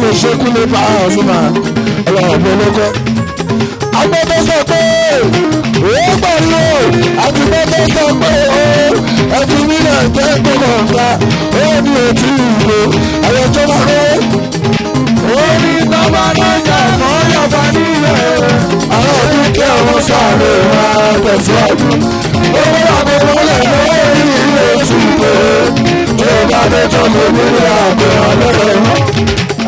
kú lè bá ọ̀sùn máa ọlọ́ọ̀bẹ lọ́kọ́. agbọ́dọ̀ sọ pé ó pariwo àti gbọ́dọ̀ sọ pé ó mi náà jẹ́ gbọ́dọ̀ ọ̀gá ó ní òtí ìlú àyẹ̀jọ́ máa rẹ̀. orí tọ́ba lọ́jà mọ́ yọba nílẹ̀. àwọn òbí kí àwọn sáré máa tẹ̀síwájú. ó wọ́n àbọ̀ wọlé lórí ilé pé tó bá tó lè nílé àgbẹ̀ ọlọ́rẹ̀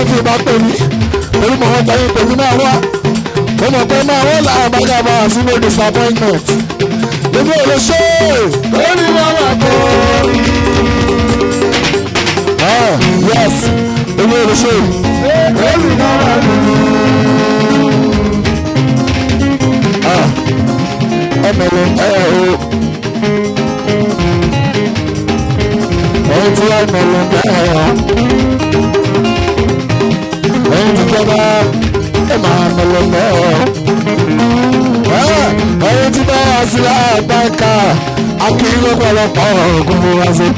owó trọ́fù bá pè mí torí mọ̀ wọ́n pè mí náà wá mo mọ̀ pé máa wọ́n là àbájá bá wà sí no disappointment èmi ò lè ṣe é. Bébí bá wà kọ́. Ah, yes èmi ò lè ṣe é. Bébí bá wà kọ́. ẹmẹlẹ ẹ o ẹyin tí ẹmẹlẹ ẹ ọ ẹyin tí jọba ẹ máa mẹlẹ ẹ ọ ẹyin tí bá wà sí àgbàkà akínyìn lọ́pọ̀lọpọ̀ ọ̀gbọ̀n wá sí.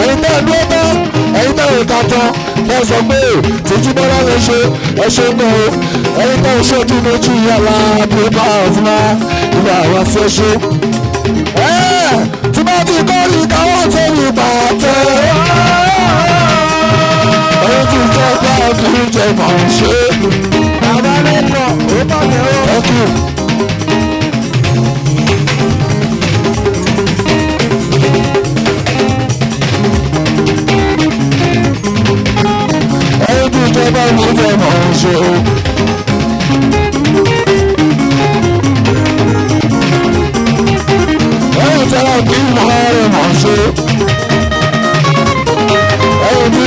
ẹyin tẹ́ ẹ dúró tán ẹyin tẹ́ ẹ ká tán ẹ sọ pé tìjú bọ́lá lè ṣe ẹ wá. Tí jẹ́ bá kí n jẹ mọ̀. Bàbá lẹ́kọ̀ọ́, ó bá tẹ̀ ọ́. Thank you. ẹyin tí kí n jẹ mọ̀ ṣe. ẹyin tí kí n mọ̀ ọ́n mọ̀ ṣe.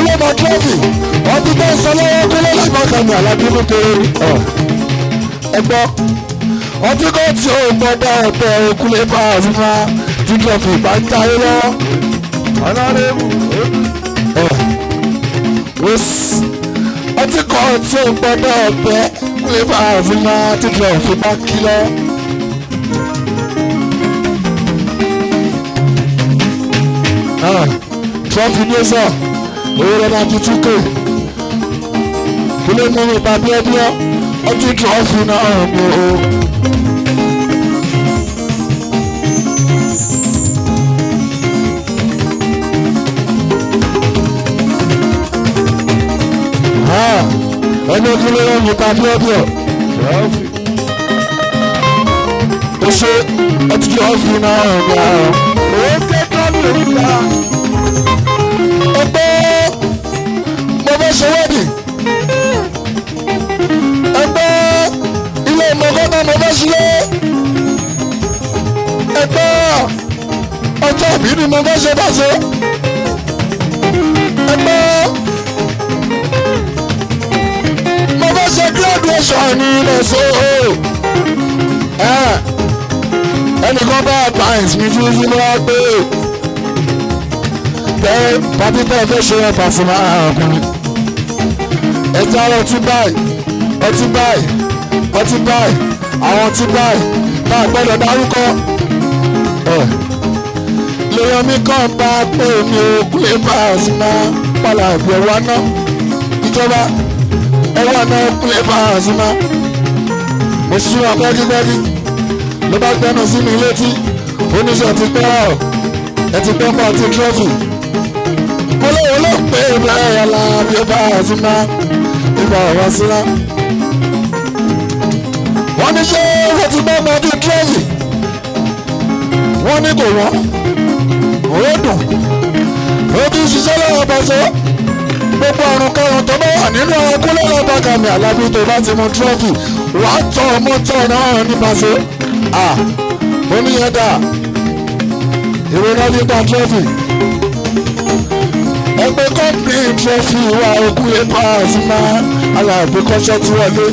ìlú ló mọ tírọ́fì. ọdún tó ń sọ lọ́wọ́ kúlẹ̀ lágbọ́n kan ní alábíkú kéré. ẹ gbọ́ ọtí kò tí o gbọ́dọ̀ ọ̀pẹ òkúlé bá a fún wa tí tírọ́fì bá ń jáde lọ. Ọlọ́rẹ́bù, Wíṣ ọtí kò tí o gbọ́dọ̀ ọ̀pẹ òkúlé bá a fún wa tí tírọ́fì bá kí lọ. tírọ́fì ní sọ owó rẹ̀ máa tutù ké kí ló mú mi pa bíọ́bíọ́ ọtí tírọ́fì náà ní o. ẹni ojúlé wọn ní ọdún Rọ́ọ̀fì, ó ṣe ọtí ọ̀fìn náà ọ̀gá ó kẹ́kọ̀ọ́ mi ò gbà. Ṣe ẹgbẹ́ ọjọ́ ìbí ni mo fẹ́ ṣe bá ṣe ẹgbẹ́ mo fẹ́ ṣe graduation ní ilẹ̀ so ẹnìkan bá advice mi fún fún wa pé bẹ́ẹ̀ pàtí tẹ́ ẹ fẹ́ ṣe ẹ Pasuma ọkùnrin. Ẹja ọtí báyìí ọtí báyìí ọtí báyìí àwọn ọtí báyìí tá a gbọ́dọ̀ dárúkọ. Ẹ lèèyàn mi kàn bá pé mi ò kúlẹ̀ Pasuma pàlà àgbẹ̀ wa náà ìjọba ẹwà náà kúlẹ̀ Pasuma mo sún ọ pẹ́kípẹ́kí ló bá gbẹ́nu sí mi létí. Oníṣẹ́ ti pẹ́ ọ̀ ẹ ti pẹ́ pọ̀ ti trọ́fì olówó ló pé báyà la bí ó bá Pasuma ìgbà ọ̀rọ̀ síra wọ́n ní ṣé wọ́n ti bá ọmọ bíi trọ́fì wọ́n ní kò wọ́n ó dùn. Ó ti ṣiṣẹ́ lọ́wọ́ bọ́sọ́ gbogbo àrùn karùn tó bá wà nínú ọkùnrin lọ́ba kàmì alábí tó bá ti mú trọ́fì wàá tọ́ ọmọ tọ́ náà ní pàṣẹ à oníyẹn dà. Ìwé náà ní gba trọ́fì ẹgbẹ́ kọ́ńpì trọ́fì wa òkú yẹn Pasuma aláàbí kọ́ṣẹ́ tí wọlé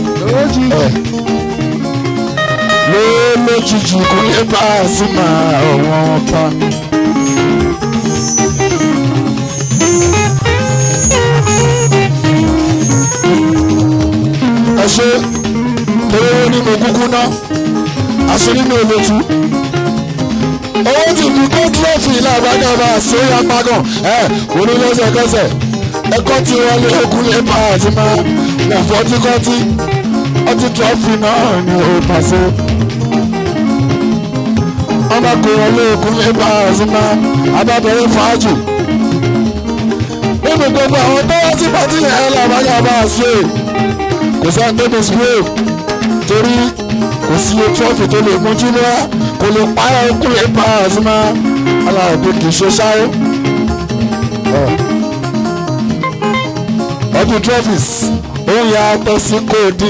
ẹ̀ ló lójijì kú yẹn Pasuma ọ̀wọ́n pa. ẹ ṣe torí ní mo kúkú ná. Àṣírí mi ò lè tú owó tí mi kó trọ́fì ilé àbájáde àṣeyọ apagàn ẹ onílọ́sẹ̀kẹsẹ̀ ẹ̀kọ́ tí wọ́n lé okùn lè pa àti máa wọ̀ fọ́tíkọ́tí ọtí trọ́fì náà ni ó pàṣẹ. ọmọkùnrin okùn lè pa àti máa abábẹ́rẹ́ fàájì. nínú gbogbo àwọn tó wá sí pàtí yẹn làbájáde àṣẹ kò sáà débi spray torí kò sí trọ́fì tó lè mójú lọ́wọ́ kò lè parẹ́ okùn lè pa Pasuma aláàbò kì í ṣe sáré. ọdún trophies ó apẹ́ sí kóòdì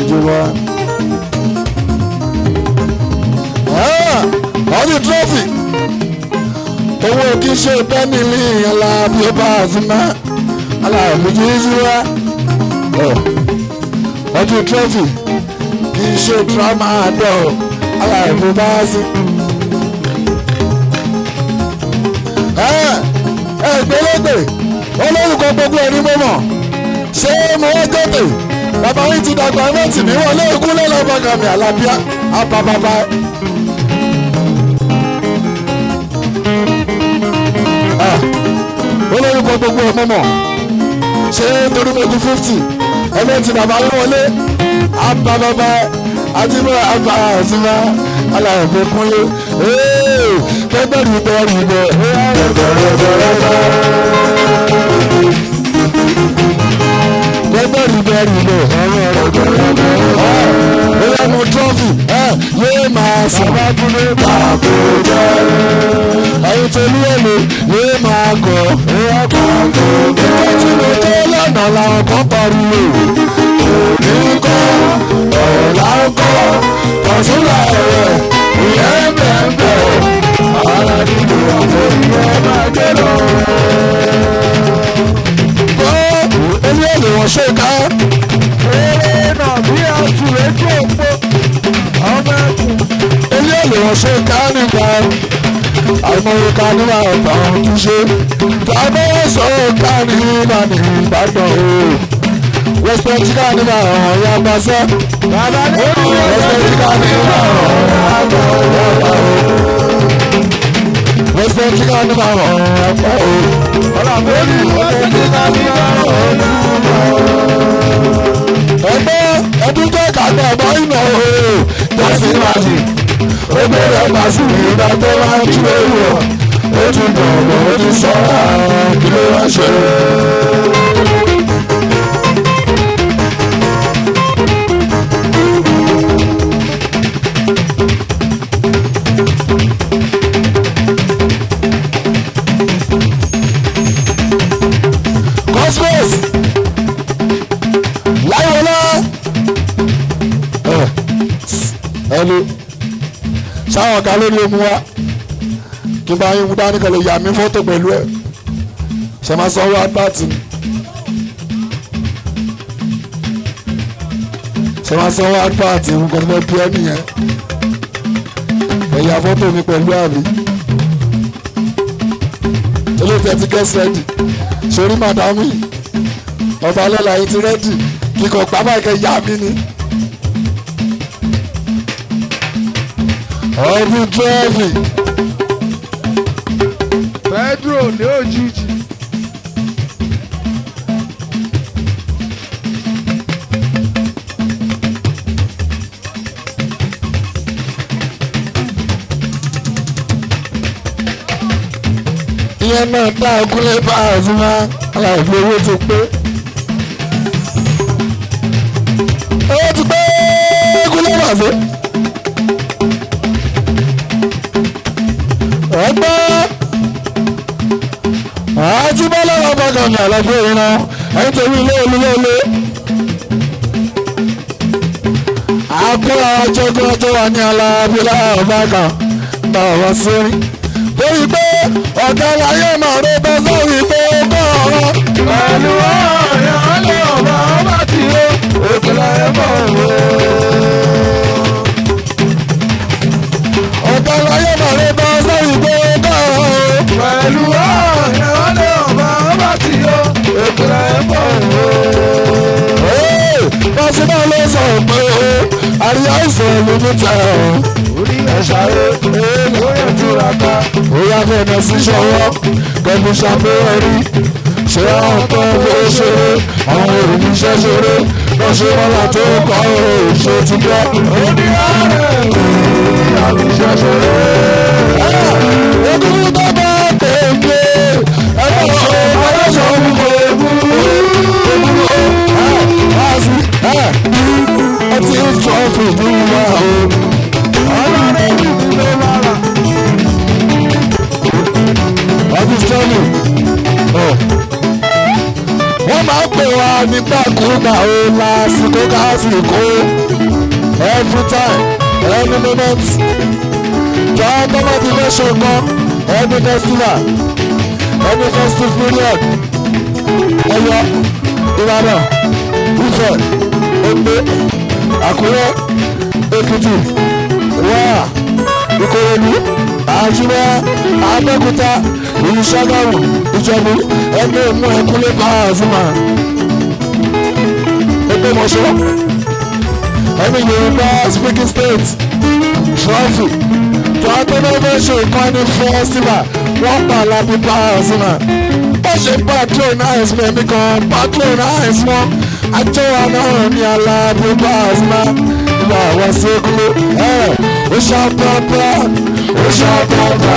ìjọba. ọdún trophy owó kì í ṣe bẹ́ẹ̀ni ní aláàbò Pasuma aláàbò jíjí wá. ọdún trophy kì í ṣe drama dọ̀ aláàbò bá sí. ẹgbẹ́lẹ́gbẹ̀ olórúkọ gbogbo ẹni mo mọ̀ ṣé mo wá tètè bàbá yìí ti dàgbà mẹ́tì mi wọlé. Ikú lọ́lọ́bàgà mi àlàbíà. Àbàbàbà. olórúkọ gbogbo ẹ̀ mo mọ̀. Ṣé torí ti fifty? Ẹlẹ́tì bàbá yìí wọlé. Àbàbàbà àtìmọ́ àbà àtìmọ́ aláàbò kúnlé. Gbẹgbẹ rìbẹ rìbẹ rẹbẹ rẹbẹ rẹbẹ rìbẹ rẹbẹ rẹbẹ rẹbẹ bóyá mo trọfì yéé máa bàbá jẹ ẹyin tó ní èlé yéé máa gọ ìjọ tí mo tó lọ́nà làwọn kan pariwo òní kọ́ ọ̀la kọ́ tọ̀sílà ẹ̀rẹ̀ ìyẹn bẹ̀ẹ̀ ara nínú àwọn ìyẹn máa jẹ́ lọ. Gbọ́ ẹni èlé wọ́n ṣe ká. Èlé wọ́n ṣe ká nígbà. Àìmọye ká nígbà ọ̀tá ọ̀hún tún ṣe. Tàbí wọ́n sọ̀rọ̀ ká nígbà ní Ìbàdàn o. Respect ká nígbà ọ̀hún ya bá sẹ́. Respect ká nígbà ọ̀hún ya bá o. Respect ká nígbà ọ̀hún ya bá o. ọ̀làmọ́ ní ọ̀sẹ̀ tí ká bí ọ̀rọ̀ ẹgbẹ́ ẹdún tó kàgbẹ́ ọ̀bọ ìnà òòrè jẹ́sí májì ó bẹ̀rẹ̀ pàṣẹ ìgbà tó máa ń tú ewu ọ̀ ó tún dùn ọ̀gbọ̀n ó sáwọn ọ̀gá lórí omi wa kí n bá yín mú dání kan lè yà mí fọ́tò pẹ̀lú ẹ̀. Ṣe máa sanwó advert ni? Ṣe máa sanwó advert nǹkan tó ẹ nìyẹn. Ẹ̀yà fọ́tò mi pẹ̀lú àbí? Olóòtú ẹ ti gẹ́sì rẹ́dì sórí màdámù yìí? Ọba ọlọ́lá yìí ti rẹ́dì kíkọ ìkẹ́ yá mi ni. Ọdún dírẹ́fì Pedro ní òjijì. ìyẹn náà dá ọkùnrin bá àzúmá aláìfi owó ti pé. owó ti pé kúlẹ̀ bàṣẹ. Ọ̀bọ̀gàn ní àlàfo ìran ẹ̀yìn tèmi ilé olúwọlé. àkúrà ọjọ́gbọ́n ọjọ́ wa ní alábílá ọ̀bọ̀gàn bá wá sí lórí pé ọ̀gá láyé máa ró bọ́ sórí pé ó kọ́ ọ̀rọ̀. Pẹ̀lú ọ̀yàn ọ̀lẹ́ ọ̀bà ọba tí ó òkèlè ẹ̀fọ́ òwò. ọ̀gá láyé máa ró bọ́ sórí pé ó kọ́ ọ̀rọ̀. Pẹ̀lú ọ̀yàn àríyá ìsọ̀rọ̀ ló ní ta ọ̀. Orí ẹ̀ṣáré ó yẹ túraká. ó yá fẹ́ẹ́ sí ṣọwọ́ pẹ̀lú ṣàpẹ́rẹ́rí ṣé àwọn tó ń fi ṣeré àwọn òbí iṣẹ́ ṣeré lọ ṣe wọ́lá tó kọ́ ọ̀rọ̀ ṣe ti gbọ́. Ó ní àárẹ̀ àbí ṣẹṣẹrẹ. Ogún tó bá tèmi ẹgbẹ́ ṣe ọlọ́ṣọ́ ń bọ̀ egún. Ogún ó wá sí ẹ ti ń sọ fìdí wa o. Ọlọ́run ìlú ló lára. Ọdún sọ́nù. Wọ́n máa ń pè wá nígbàkúgbà o lásìkò kásìkò every time any moment. Jọ tọ́lá ti fẹ́ ṣe any festival any festive period. Ọ̀yọ́ Ìbàdàn Ifẹ̀ Oǹdó Àkúrẹ́ Èkìtì Wáà Ìkòròdú Àjúmọ́ Abẹ́òkúta ìlú Ṣàgámù Ìjẹ̀bú ẹgbẹ́ ìmú ẹkúnlé Pasuma ẹgbẹ́ mọ̀ṣọ́ ẹni Yorùbá speaking state trophy tó atọ́nàfẹ́ ṣe ìkọ́ni festival wọ́n pa Alábí Pasuma wọ́n ṣe patronize mi ẹ̀mí kan patronize wọn àjọwà náà ní Alábí Pasuma ìgbà àwọn ṣẹ́kúlé ẹ̀ ó ṣàpàpà ó ṣàpàpà.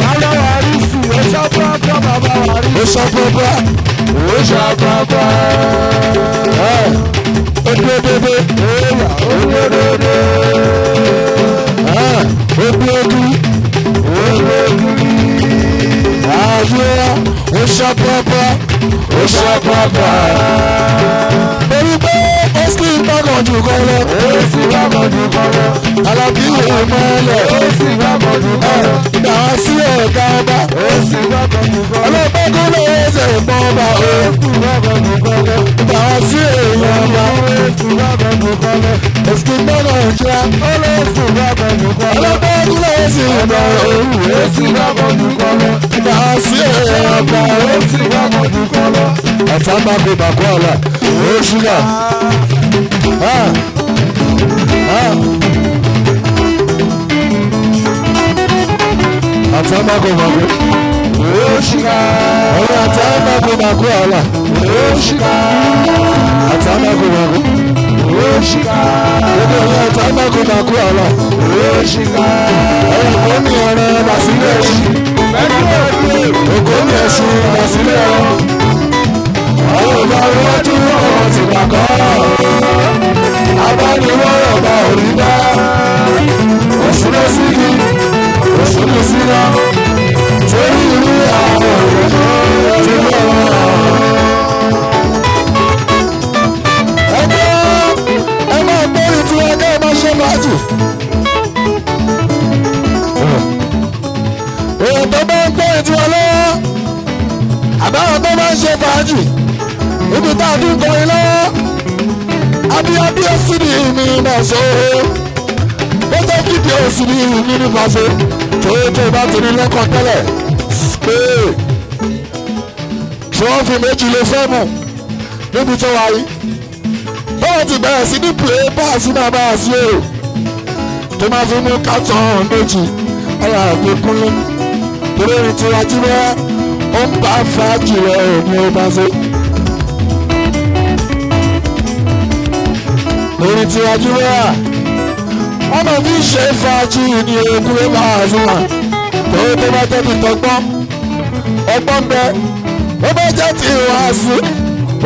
Bàbá wa rí sí ó ṣàpápá bàbá wa rí. ó ṣàpàpà Ó ṣàpápá. ẹ̀ ó Éèyà ó dédédé. ẹ̀ ó dúró. Ó dédédé. àyè ó ṣàpàpà ó ṣàpàpà. torí pé ó sì gbàgàn jù kan lọ. Ó sì wá mọ̀jú kọ́lọ́. Alábí ìwé mọ́lẹ̀. Ó sì wá mọ̀jú kọ́lọ́. Ìgbà wá sí ọ̀gá ọba. Ó sì wá mọ̀jú kọ́lọ́. Ọlọ́pàá kó ló ń ṣe ìbọn ọba. Ó sì mọ̀jú kọ́lọ́. Ìgbà wá sí èèyàn kọ́lọ́. Èsì gbọ́dọ̀ jẹ́. Ọlọ́pàá kó ló ń ṣe ìbọn o. Ó sì wá mọ̀jú kọ́lọ́. Ìgbà sí èèyàn kọ́lọ́. Ọ̀tá máa fi bàkú ọ̀la. Ó ṣúgà. Ọ̀tá máa kó bàkú. Ìyá ọ̀tá máa kó bàkú ọ̀la. Ó ṣìkà. Ẹ̀rọ kò ní ọ̀rẹ́ ní ẹ̀ṣin Bàsílẹ̀ ẹ̀rọ. Àwọn ọba ọ̀rọ̀ ti gbàgbọ́. Abániwọ̀rọ̀ bá òrí dá. Òsínlẹ̀ sí kí, òsínlẹ̀ sí fàájì níbi tá a dín kọrin lọ́wọ́ abíyábí òsìdì mi náà sọ ó tó fìdí òsìdì mi ní pàṣẹ tó tó bá ti ní lọ́kàn tẹ́lẹ̀ pé trọ́fì méjì ló fẹ́ mú níbi tó wáyé bọ́ọ̀ ti bẹ̀rẹ̀ sí ní pè é bá a sí máa bá a sí o. Tó máa fi mú kátàn méjì ọ̀rọ̀ àgbékúnlé torí ní tiwa jí bẹ́ẹ̀ ó ń bá fàájì rẹ̀ òní ó bá ṣe. lórí tiwa jí bẹ́ẹ̀ wọ́n mọ̀ bí ṣe fàájì ní ogún ó máa fún wa torí tó bá jẹ́ ti tọgbọ́n ọgbọ́n bẹ ó bá jẹ́ ti ìwàásù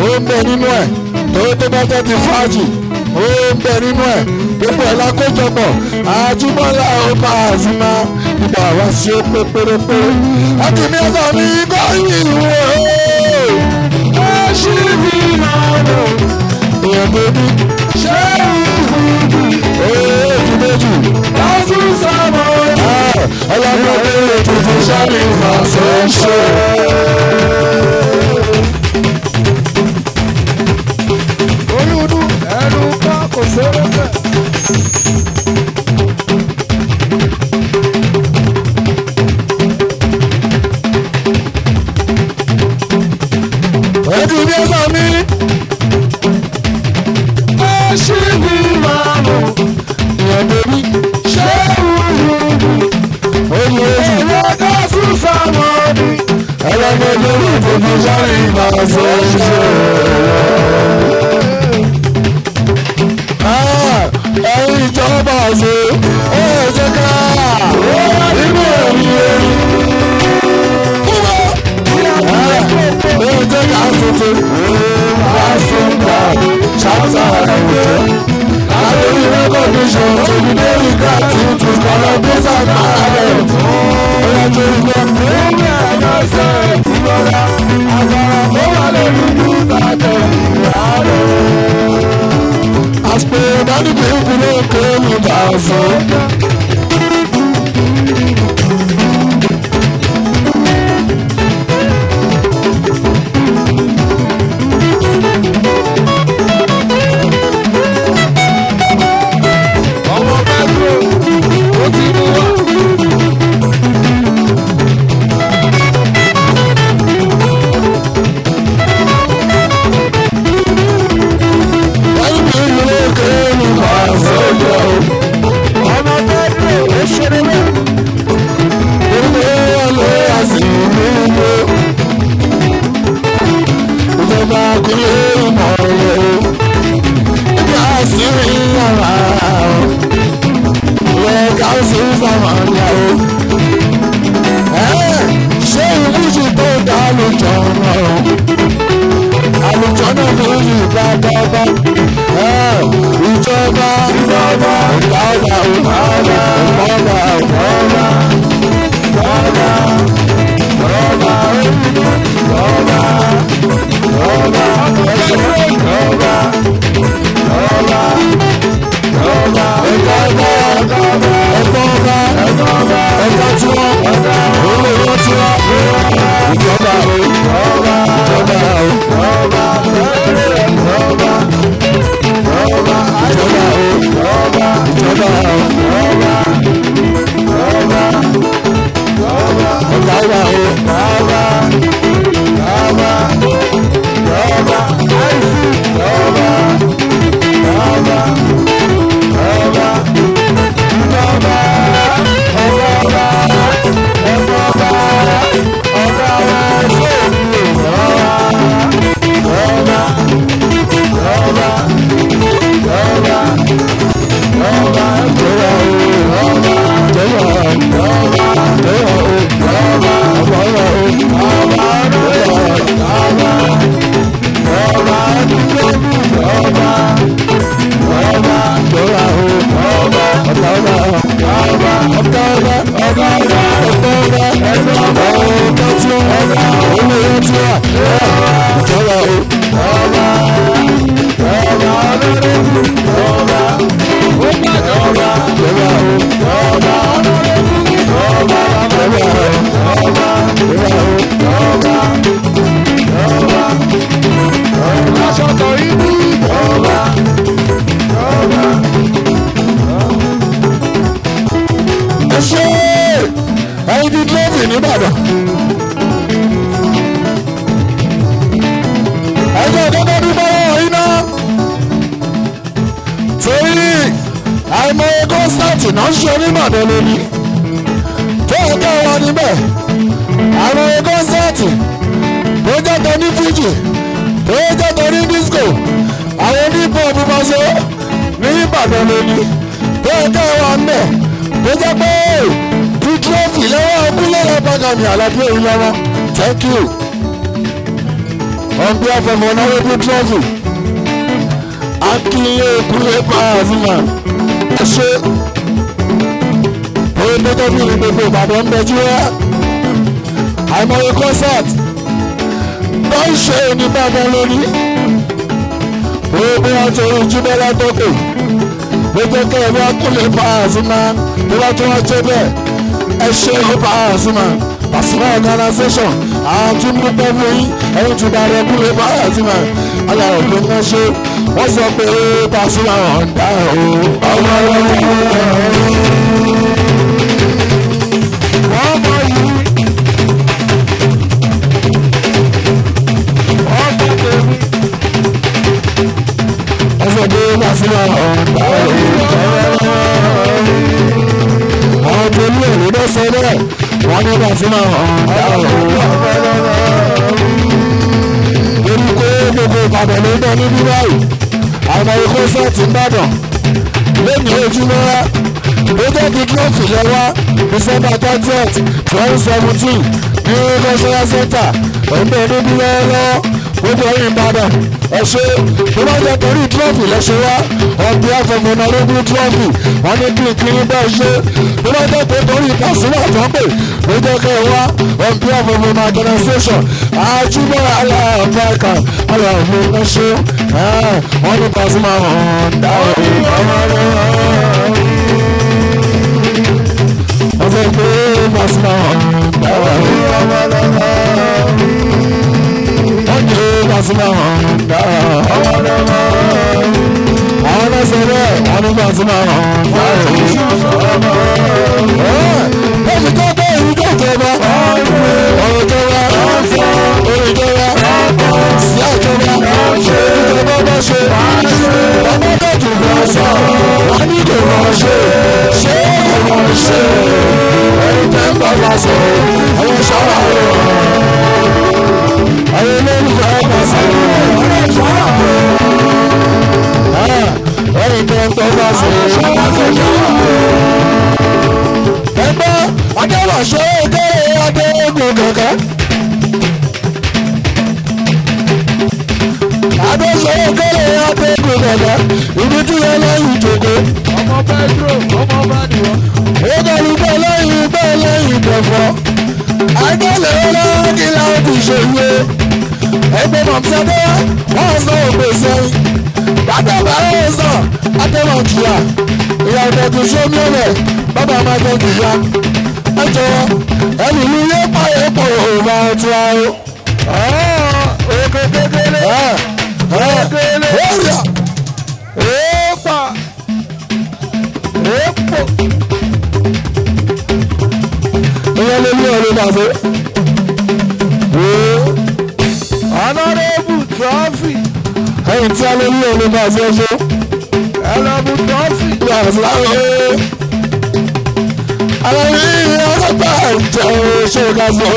ó ń bẹ nínú ẹ̀. Torí tó bá jẹ́ ti fàájì ó ń bẹ nínú ẹ̀. Gbogbo ẹ̀ lákòjọpọ̀ àjùmọ̀lá ó bá a sí nígbà wá sí ó pé pérépéré àti ní ọ̀sán mi kọ́ ìwé ó ṣì lò èèyàn tó bí ṣé ìhùdù èèjì méjì lásù sábà ọlọ́pàá ní ètùtù sáré ìfàsẹ́ńṣẹ́. oyúnú ẹnu ká kò sóró bẹ́ẹ̀. Pàgàmì àlàbí òun lọ́wọ́ thank you. On behalf of honourable trophy akínyé kúlé pààzìmà ẹ ṣe oye tóbi ní gbogbo ìbàdàn wá àìmọye concert. Bá ń ṣe oníbàdàn lónìí. Oye bí wọn torí jùmọ̀lá tókè gbogbo kẹrẹ kúlé pààzìmà bí wọn tún wọn ṣe bẹ́ẹ̀ ẹ ṣe ó pààzìmà Pasuma organisation àwọn tún dúpẹ́ fún yín ẹ̀yin ti darẹ̀ kúlẹ̀ báyà sí ma aláwọ̀ tó ń ṣe wọ́n sọ pé Pasuma ọ̀ǹda o. ọmọ ọmọ yìí. Ọmọ tèmi. Wọ́n sọ bẹ́ẹ̀ wọ́n ní Pasuma ọ̀ǹda o. torí pé gbogbo Ìbàdàn ló ń bẹ níbí báyìí àwọn ikú sẹ́ẹ̀tì ń bàdàn lẹ́nu ojúmọ́ ó jẹ́ kí trọ́fì lọ wá december thirtieth twenty seventeen ní cultural center ọ̀nbẹ níbí lọ́wọ́lọ́wọ́ gbogbo ẹ̀yìn ìbàdàn ẹ ṣé tó bá jẹ́ torí trọ́fì lẹ́ṣẹ̀ wá behalf of honourable trọ́fì wọ́n ní kí n n bẹ́ẹ̀ ṣe tó bá jẹ́ pé torí Pasuma tó ń pè ló jẹ́ kẹ́ ẹ wá on behalf of my organisation àjùmọ̀ aláàbáìkà aláàbò ẹ ṣé wọ́n ní Pasuma ọ̀ǹda wọ́n fẹ́ pé Pasuma ọ̀ǹda wọ́n ní Pasuma ọ̀ǹda àwọn sọ bẹ́ẹ̀ wọ́n ní Pasuma ọ̀ǹda lẹ́yìn tó bẹ́ ìlú tó jọba ọ̀rọ̀ jọba orí jọba mọ̀mísẹ́dẹ́ wọ́n sọ yìí. bàtàbà ẹ̀ sọ adéwọ̀n jìyà. Ìyá ìdẹ̀kùn sómi ọ̀rẹ́ bàbá máa jẹ jìyà. Ẹ jọ̀wọ́ ẹnì mi yé pààyè pọ̀ òòrùn àti ààrùn. òkè kékeré. Kékeré. Ọ̀rẹ́ èèpà èèpò ìyẹn ló ní ọ̀rẹ́ náà tí a lè ní ọ̀rẹ́ náà fẹ́ ṣe. ẹlọ́bù trọ́fì Ní àti láwọn ẹ̀. Àwọn yìí ọlọ́pàá ìjọ ṣe ká sọ.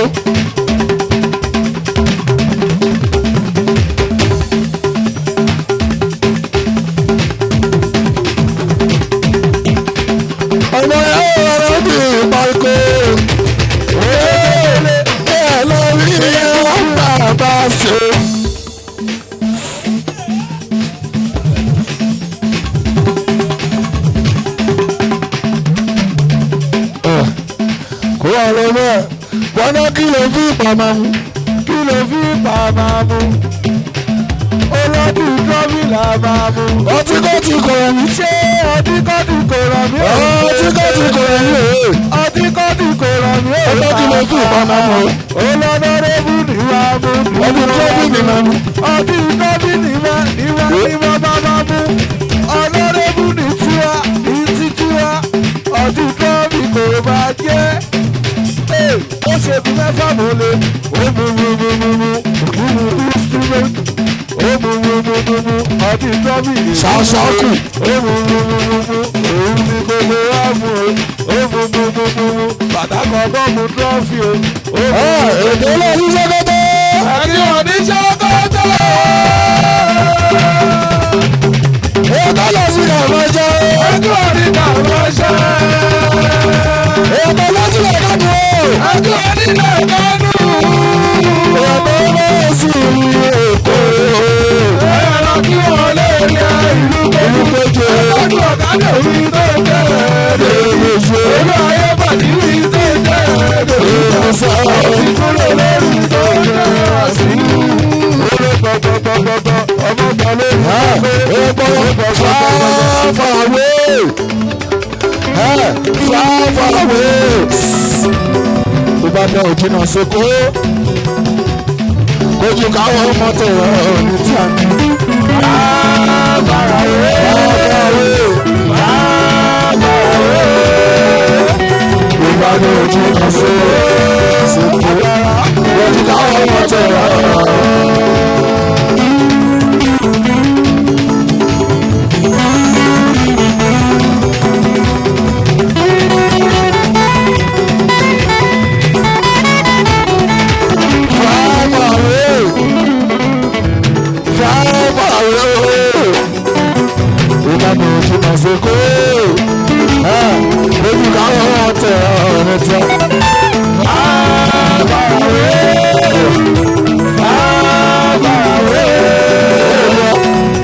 Ìpamọ́ mu. kí ló fi bàbá mu olódù trọ́fì là máa mu. ọtí kò tí kò rẹ̀ mí. ṣé ọtí kọ́tù kò rọ̀ mí. ọtí kò tí kò rẹ̀ mí. ọtí kọ́tù kò rọ̀ mí. kí ló fi ìpamọ́ mu. olódòrébù ni wà mú. ọtí ni mà mú. ọtí trọ́fì ni wà bá bá mú. olódòrébù ni tiwa ni ti tiwa. ọtí trọ́fì kò bá jẹ́. Ṣe mẹ́fà mọ́lẹ̀ ó mú mú instrument ó mú ọdí tọ́bì ṣàṣàkù ó mú òun ní gbogbo wa mú o. Ó mú mú mú mú mú bàtà kan bọ́ mú trọ́fì o ó mú èdè olóyún ṣẹ́kẹ́tẹ́ àti oníṣẹ́kọ́tọ̀. èdè lọ́sí ẹjọ́ oníkà ránṣẹ́. èdè gbà lórí èkó fàfàwé fàfàwé ìbàdàn òjìnà sóko. Kojú káwọn mọ́tò ní tí a ní. Fàràwé. Fàfàwé ìbàdàn òjìnà sóko. Kojú káwọn mọ́tò fàfàwé ìbàdàn òjìnà sóko kojú káwọn mọ́tò ní tí a ní.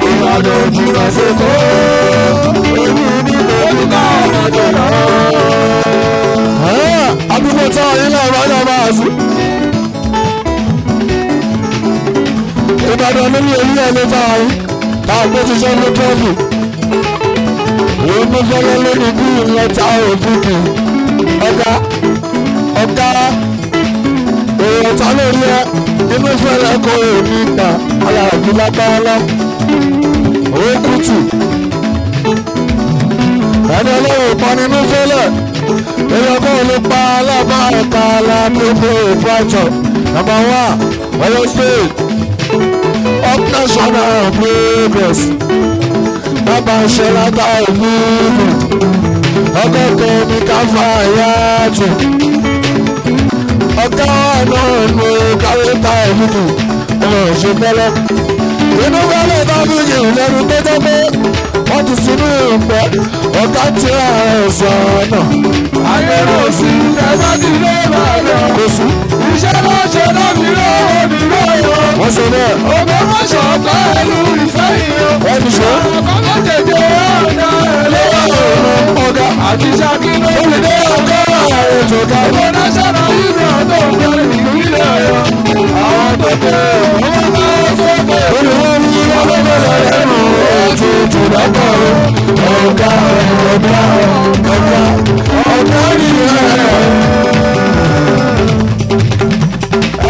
Ìbàdàn òjìnà sóko èmi ní lójú káwọn mọ́tò lọ. àdúgbò táwọn yìí náà máa ń yàrá àzú. Ìbàdàn nínú èyí ẹni táwọn yìí táwọn gbé ṣiṣẹ́ ní tọ́ọ̀bù. Ló fẹ́lẹ́ lónìí bí ìlọta òfin kì ọ̀gá ọ̀gá èèyàn ta lórí ẹ? Inú fẹ́lẹ́ kọ èmi gbà. Aláàbí lágbára owó kùtù. Ẹni ọlọ́run pa nínú fẹ́lẹ̀ èèyàn kọ́ ló pa alábá ẹ̀ka alábẹ́bẹ́ brighton number one Oyo state. Up national progress bàbá ìṣẹ̀láta ìlú ọgọ́gọ́ ní káfá yáàtì ọ̀gá ọ̀nà ìlú káwéta ìlú ọmọ ìṣẹ́fẹ́lẹ́ inú fẹ́lẹ́ bá bí yìí lẹ́nu tó tó pé wọ́n ti sinú ìpẹ́ ọ̀gá tí a sọ̀nà Ayérò sí ẹgbẹ́ tí ló máa lọ. kò sí Iṣẹ́ ló ṣe lọ́bì lọ́wọ́ ní lọ́wọ́. wọ́n sọ bẹ́ẹ̀ Ògbó mọ̀ṣọ́ pẹ̀lú ìfẹ́ yìí. wọ́n ti sọ Ọkọ̀ méjèèjì ọ̀dà ẹ̀lẹ́wọ̀. ọ̀gá Àti Ṣakí ló fi olùdé ọ̀gá tó ga Ìwọ national union tó ń bẹ ìpínlẹ̀ Ọ̀yọ́. Àwọn tó ké ọmọ bá sọ́kè. olùwọ́ ní ọlọ́gbọ̀lọ́ lẹ́nu ètùtù lọ́kọ̀ ọ̀gá ọ̀gá ọ̀gá ọ̀gá nìyẹn.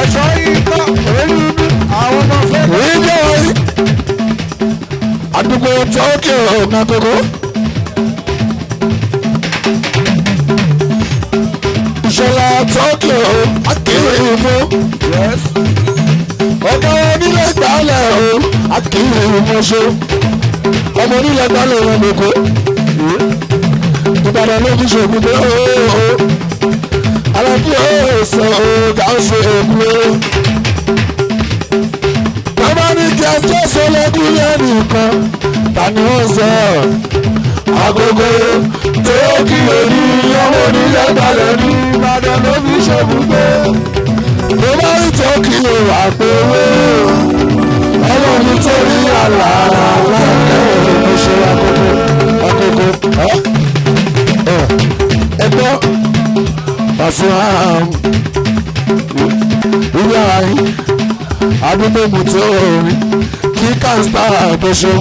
Ẹ̀ṣọ́ yìí kọ́ ní àwọn ọmọ fẹ́. Yìí àdúgbò tọ́kì ọ̀nà kókó. Ìṣọ̀lá tọ́kì akéwì ìbò. Ọ̀gá onílé gbàlẹ̀ o akéwì ìmọ̀ṣọ́. Ọmọ onílé gbàlẹ̀ wọn lóko. Ìbàdàn ló fi ṣògùn pé ooo. Alábí ooo sọ ooo kà ó ṣe èkú ooo bàbá ní kí ẹjọ́ sọlẹ́kùn lẹ́nìkan tani ó sọ agogo tó kí lórí ọmọ onílẹ̀ balẹ̀ ní Ìbàdàn ló fi ṣòbùgbé. tó bá rí tó kí ló wà pé owó ọmọ nítorí àlà láńkẹ́ ló ṣe agogo agogo ẹgbọ́ àrùn ìyá yìí àdúgbò mùtí orin kí mùtí orin aláṣẹ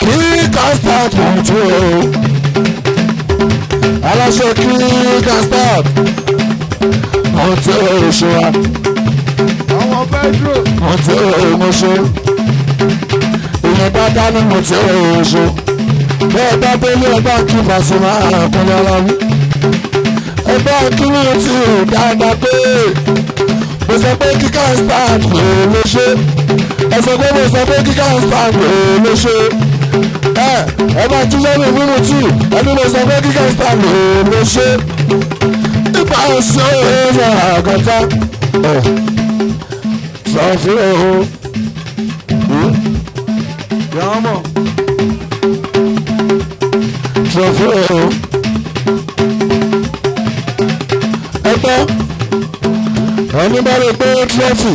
kí kàńtà mùtí orin ṣe wa. Àwọn Pedro. Mùtí orin mo ṣe. ìyẹn dáadáa ní mùtí orin ṣe. bẹ́ẹ̀ bá délé ẹgbẹ́ kí Pasuma àkúnlẹ̀ aláwọ̀ ẹgbẹ́ kúrú ti rò dáadáa pé? Mo sọ pé kíkà stand kò lè ṣe. Ẹ sọ pé mo sọ pé kíkà stand kò lè ṣe ẹ ẹ máa tún lẹ́nu mímú tí ẹni mo sọ pé stand kò lè ṣe. Nípa ọ̀sẹ̀ ọ̀rọ̀ àgọ́ta. Trọ́fì ọ̀hún. yàrá mọ̀. Trọ́fì ọ̀hún. ẹgbẹ́ ẹni bá rí pé trọ́fì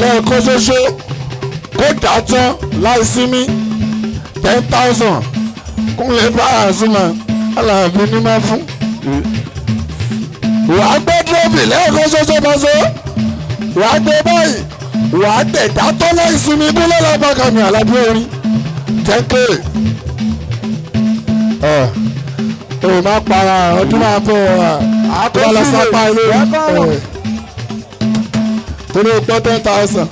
lẹ́ẹ̀kan ṣoṣo kó dà tán láì ten thousand. Kúnlẹ̀ bá àzùmọ̀ aláàbí ní máa fún. wàá gbé trọ́fì lẹ́ẹ̀kan ṣoṣo so wàá gbé báyìí. Wàá tẹ̀dá tán láì sinmi búlẹ̀ lápákàmì àlábí orin. Tẹ́ńkẹ́ ẹ̀ ò má para ọdún máa bọ̀ ọ́ àkọọ́lẹ̀ sápá ilé. ẹ̀ torí o gbọ́ ten thousand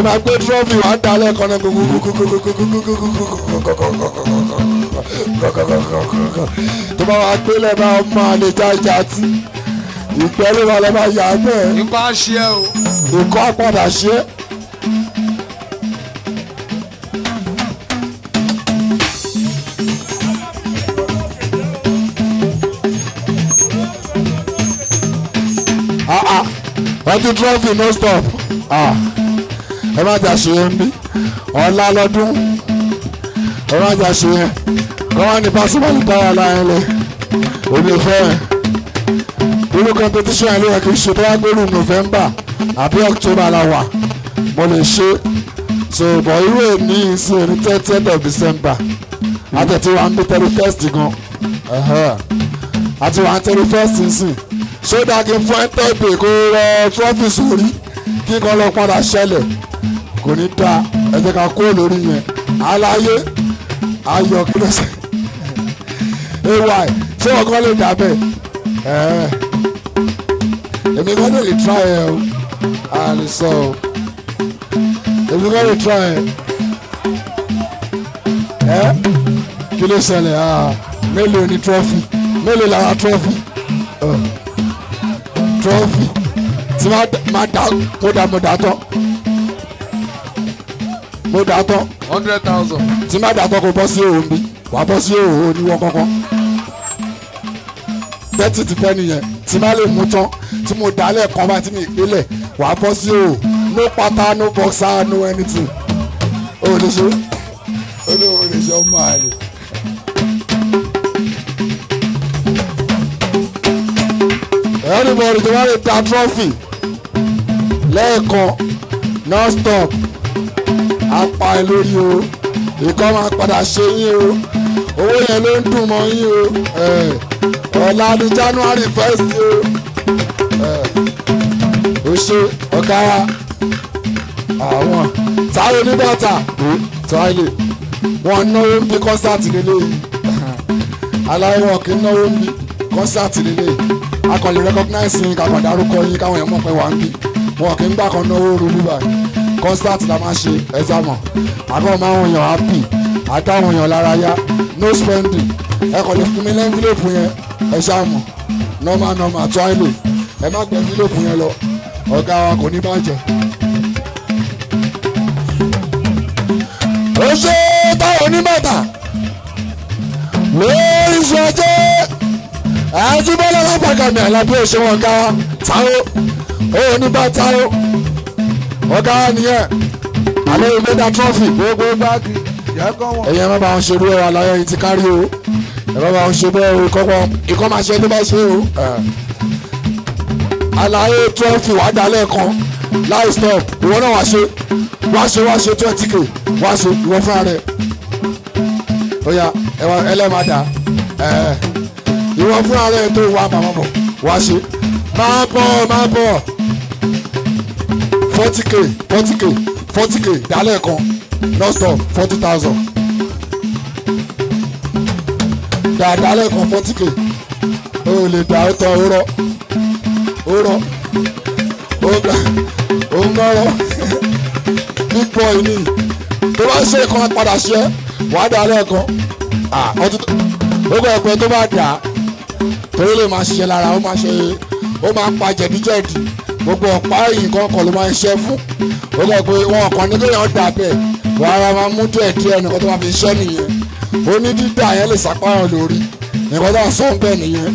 o máa gbé trọ́fì wàá dalẹ̀ kan náà tó bá wàá gbélé bá ọmọ àlè jájá tí ìgbẹ́ ló wà lọ́ máa yà á bẹ́ẹ̀ nípa ṣe ẹ o. nǹkan àpàdà ṣe é. Ah, ah. ọtí trọ́fì no stop Ah. Ẹ má jà ṣe yẹn bí. Ọ̀la lọ́dún. Ẹ má jà ṣe yẹn. Kọ́ wá ní pásítọ̀lì dára láyé lẹ. Òní fẹ́ irú competition ló yẹ kí n ṣe tó wá gbèrú November àbí October la wà. Mo lè ṣe. So bọ̀ irú èmi sí ní thirtieth of December. Àtẹ̀tí wa ń bí thirty first gan àti wa ń thirty first nsìn kí n fún ẹ tẹ́pẹ̀ kó rọ trọ́fì sórí kí lọ padà ṣẹlẹ̀ kò ní dáa ẹ jẹ́ ká kó lórí yẹn. Aláyé ayọ̀ kí ló ay ṣé wọn kọ́ lè dà bẹ́ẹ̀? Ẹ̀ẹ́ èmi kọ́ lè try ẹ o. A lè sọ o. Èmi kọ́ lè try ẹ. Ẹ kí ló ṣẹlẹ̀? Mélòó ni trọ́fì mélòó lára trọ́fì trọ́fì tí máa dá mo dá mo dá tán mo dá tán. Hundred thousand. tí má dà tán kò bọ́ sí òun bí. Wàá bọ́ sí òun oníwọ́ kọ́kọ́. Bẹ́tì ti fẹ́ nìyẹn. Tí má lè mú tán tí mo dá lẹ́ẹ̀kan bá tí mi ìpínlẹ̀ wàá bọ́ sí òun. No pátá no boxer no anything. O lè ṣe. O lè o lè ṣe ọmọ àlè. everybody tó bá lè ta trophy lẹ́ẹ̀kan non stop apá ẹ lórí o. Ìkọ́ máa padà ṣe yín o. Owó yẹn ló ń dùn mọ́ yín o. Ọ̀la ní January first o. O ṣe ọ̀gá wa. Àwọn sáré oníbàtà tọ́lẹ̀ wọn náwó ń bí kọ́nsáàtì lélẹ́yìí aláwọ̀ kì í náwó ń bí kọ́nsáàtì lélẹ́yìí akọ̀lẹ̀ recognize yín kàkọ́ dárúkọ yín káwọn èèyàn mọ̀ pé wà ń bí. Wọn kì í gbà kan náwó rúlú báyìí constant la máa ṣe exam àbọ̀ máa ń yàn happy àtàwọn èèyàn lára yá. No spending. Ẹ kò lè fún mi ní envelope yẹn ẹ ṣàmù normal normal toilet ẹ má gbé envelope yẹn lọ. Ọ̀gá wa kò ní bàjẹ́. ó ṣe táwọn oníbàtà lórí ìṣọ́jẹ́ àjùbọ́lá lápàgàmì àlàbí òṣèwọ̀n ká táwọn ó ọ̀gá nìyẹn. Alẹ́ ìgbé da trọ́fì gbogbo báàgì jẹ́ kọ́ wọn. ẹ̀yin ẹ̀ má bá wọn ṣe irú ẹ̀ aláyọ̀ yìí ti kárí o. Ẹ̀ má bá wọn ṣe bẹ́ẹ̀ o ìkọ́kọ́ ìkọ́ máa ṣe ẹni bá ṣe o. Aláyé trọ́fì wàá dalẹ̀ kan láì stop ìwọ náà wàá ṣe. Wàá ṣe wàá ṣe twenty k. Wàá ṣe ìwọ fúnra rẹ̀. Ó yá ẹlẹ́màdà ìwọ fúnra rẹ̀ tó wà màmá bọ̀ wàá ṣe. Máa bọ̀ máa bọ̀ forty k forty k forty k dálẹ̀ kan non stop forty thousand. Dálẹ̀ kan forty k o lè dá o tán o rọ o rọ o gbà o ń gbọ́rọ̀ big boy ni. Tó bá ṣe kan padà ṣe wàá dálẹ̀ kan. Ó gbọ́ ẹ̀pẹ́ tó bá dà torí lè máa ṣiṣẹ́ lára ó máa ṣe ó máa pa jẹ̀díjẹ̀dì gbogbo ọ̀pá nǹkan kan ló máa ń ṣe fún. Ó lọ pé wọn kàn ní kéèyàn dà bẹ́ẹ̀ wọ́n ara máa mú díẹ̀ díẹ̀ nìkan tó máa fi ṣẹ́ nìyẹn. Ó ní dídà yẹn lè sàpáràn lórí. Nǹkan tó sọ bẹ́ẹ̀ nìyẹn.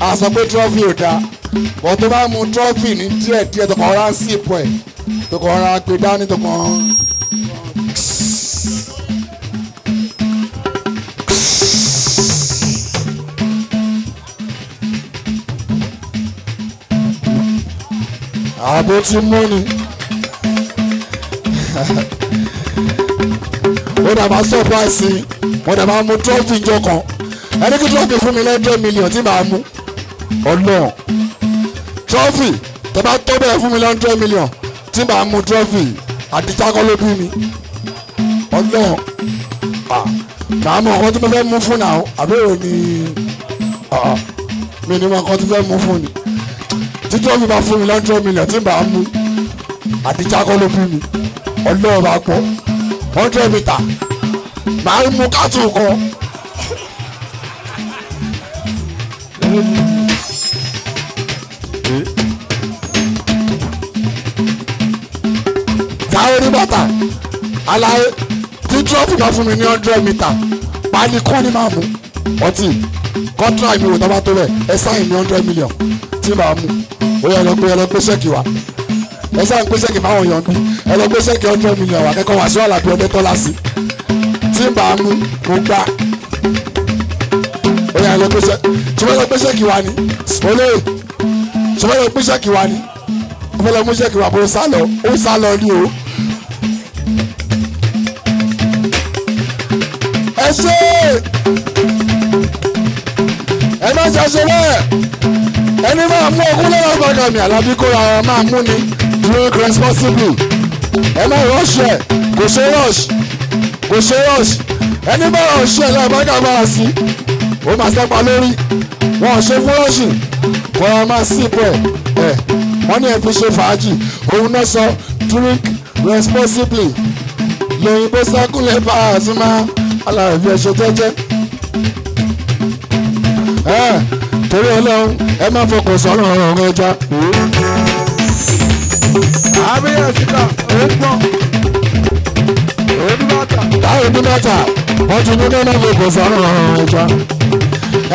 A sọ pé trọ́fì ò dáa. Wọ́n tó bá mú trọ́fì ní díẹ̀ díẹ̀ tó kàn rán sí ipò ẹ̀. Tó kàn rán gbé dání tó kàn. Àbó ti mú ni. Ó dàbá sọ́pàìsì wọ́n dàbá mú trọ́fì jọ kan. Ẹni kí trọ́fì fún mi lẹ́dọ̀ mílíọ̀n tí màá mú. Ọlọ́run. Trọ́fì tẹ bá fún mi lọ́ndọ̀ mílíọ̀n tí màá mú trọ́fì àdìjákọ́ ló bí mi. Ọlọ́run. Màá mọ ọkọ tí mo fẹ́ mú fún náà àbẹ̀wò ni mi ni mo ọkọ tí mo fẹ́ mú fún ni tí trọ́fì bá fún mi lọ́ndọ̀ mílíọ̀n tí màá mú àdìjákọ́ ló bí mi. Ọlọ́run bá pọ̀ hundred meter. Màá mú kátó kan. táwọn oníbàtà aláyé tí trọ́fì bá fún mi ní hundred meter pálí kọ́ ni máa mú. Ọtí kọ́ńtà mi ò tọ́ba tó bẹ̀ ẹ sáyìn ní hundred million tí màá mú ó yẹ lọ pé ẹ lọ pé ṣẹ́ẹ̀kì wa ẹ sáyìn pé ṣẹ́ẹ̀kì máa wọ̀nyàn bí ẹ lọ pé ṣẹ́ẹ̀kì hundred million wa kẹ́kọ̀ọ́ wá sí wàhálà bí ọdẹ tọ́lá sí. Tí màá mú mo gbá. Ó yẹ lọ tí wọ́n lọ pé wa ni. Olóyè tí wọ́n lọ pé wa ni. Wọ́n lọ mú wa bó sá lọ ó sá lọ ní o. ẹ ṣe ẹ má ṣe ṣe bẹ́ẹ̀ ẹni máa mú ọkú lọ́wọ́ gbọ́dọ̀ mi àlábí kó ara máa mú ni. Drink responsibly ẹ má rush ẹ. Kò ṣe rush. Kò ṣe rush. Ẹni bá rush ẹ lọ́wọ́ bọ́dọ̀ máa sí. Ó máa sẹ́pa lórí. Wọn ò ṣe fún rush. Kò ra máa sí ipò ẹ. Wọ́n ní ẹ fi ṣe fàájì. Òun náà sọ drink responsibly lóyìnbó sákúlẹ̀ bá a sí máa alárẹ̀bí ẹ ṣe jẹ́jẹ́ torí ọlọ́run ẹ má fọkàn sọ̀rọ̀ ọ̀rọ̀ ẹja. àbíyẹ̀ síta ó ń pọ̀ oníbàtà táwọn onímọ̀tà wọ́n ti ní nínú fọkàn sọ̀rọ̀ ọ̀rọ̀ ẹja.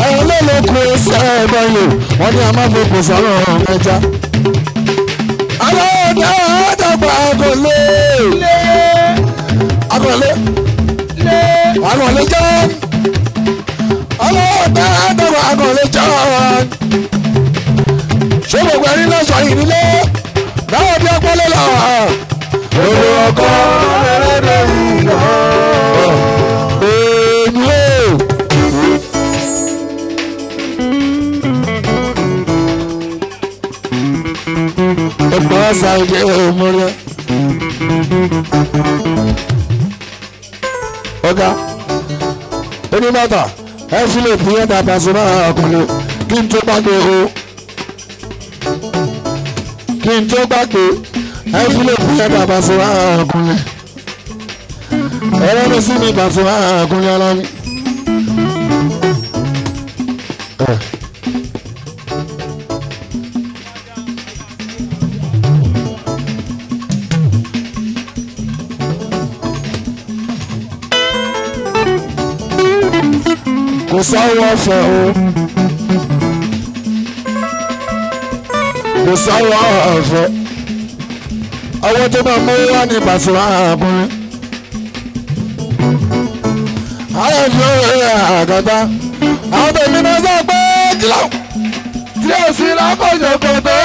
ẹ̀rọ ló kú ẹsẹ̀ ẹ̀bọ̀n lò wọ́n ní a má fọkàn sọ̀rọ̀ ọ̀rọ̀ ẹja. aláwọ̀dá àdàgbà àgọ̀lé. Àgọ̀lé. Àgọ̀lé jẹ́ aláwọ̀dá àdàgbà àgọ̀lé jẹ́ ṣé gbogbo ẹni lọ́sọ̀ yìí nílé báwo bí ọpọlọ lọ. owó ọkọ ẹlẹ́dẹ̀ ìlọ. èmi ò. ẹgbẹ́ ọ̀sán ìdí òmùrẹ́. ọ̀gá onímọ̀tà ẹ fi lè fi ẹ̀dá Pasuma ọkùnrin kí n tó gbàgbé o kí n tó gbàgbé ẹ fi lè fi ẹ̀dá Pasuma ọkùnrin mi sí mi Pasuma ọkùnrin ọlọ́mi. Kò sáwọ́ ọ̀fẹ́ o. Kò sáwọ́ ọ̀fẹ́. Ọwọ́ tó bá mú wá ní Pasuma ọkùnrin àwọn ìlú rẹ̀ àgàtà. Àwọn tèmi náà sọ pé kìlọ̀. Tí ó sì lákòjọ kò tó.